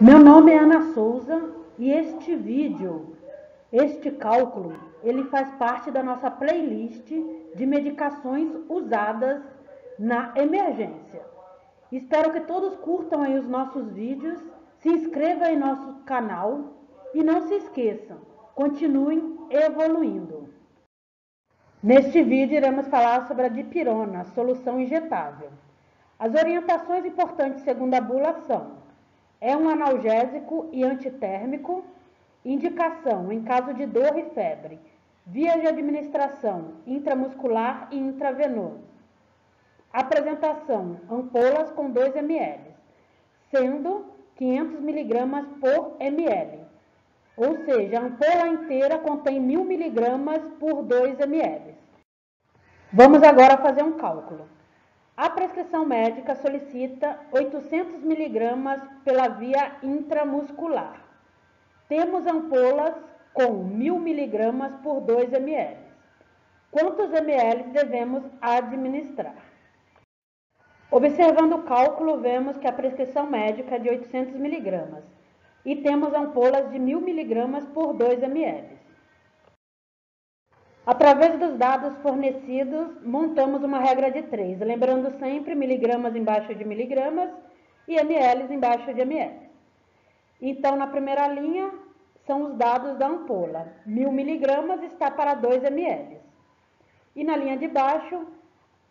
Meu nome é Ana Souza e este vídeo, este cálculo, ele faz parte da nossa playlist de medicações usadas na emergência. Espero que todos curtam aí os nossos vídeos, se inscrevam em nosso canal e não se esqueçam, continuem evoluindo. Neste vídeo iremos falar sobre a dipirona, solução injetável. As orientações importantes segundo a bula são é um analgésico e antitérmico. Indicação em caso de dor e febre. Via de administração intramuscular e intravenoso. Apresentação: ampolas com 2 ml, sendo 500 mg por ml. Ou seja, a ampola inteira contém 1000 mg por 2 ml. Vamos agora fazer um cálculo. A prescrição médica solicita 800 miligramas pela via intramuscular. Temos ampolas com 1000 miligramas por 2 ml. Quantos ml devemos administrar? Observando o cálculo, vemos que a prescrição médica é de 800 miligramas e temos ampolas de 1000 miligramas por 2 ml. Através dos dados fornecidos, montamos uma regra de 3, lembrando sempre miligramas embaixo de miligramas e ml embaixo de ml. Então, na primeira linha, são os dados da ampola. 1000 miligramas está para 2 ml. E na linha de baixo,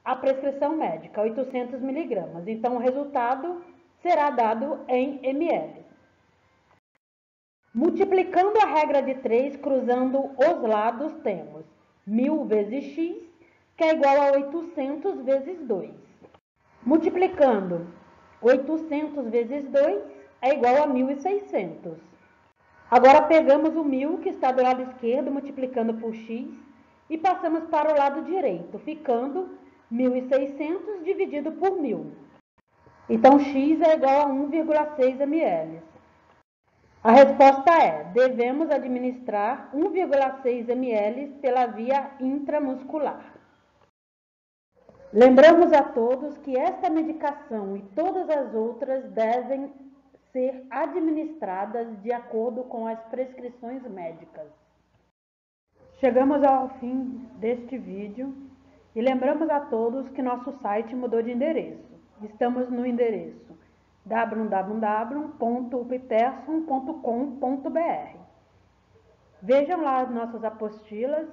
a prescrição médica, 800 miligramas. Então, o resultado será dado em ml. Multiplicando a regra de 3, cruzando os lados, temos 1000 vezes x, que é igual a 800 vezes 2. Multiplicando 800 vezes 2 é igual a 1.600. Agora pegamos o 1.000 que está do lado esquerdo, multiplicando por x, e passamos para o lado direito, ficando 1.600 dividido por 1.000. Então, x é igual a 1,6 ml. A resposta é: devemos administrar 1,6 ml pela via intramuscular. Lembramos a todos que esta medicação e todas as outras devem ser administradas de acordo com as prescrições médicas. Chegamos ao fim deste vídeo e lembramos a todos que nosso site mudou de endereço. Estamos no endereço www.upterson.com.br. Vejam lá as nossas apostilas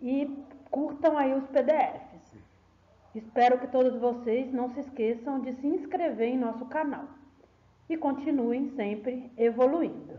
e curtam aí os PDFs. Espero que todos vocês não se esqueçam de se inscrever em nosso canal e continuem sempre evoluindo.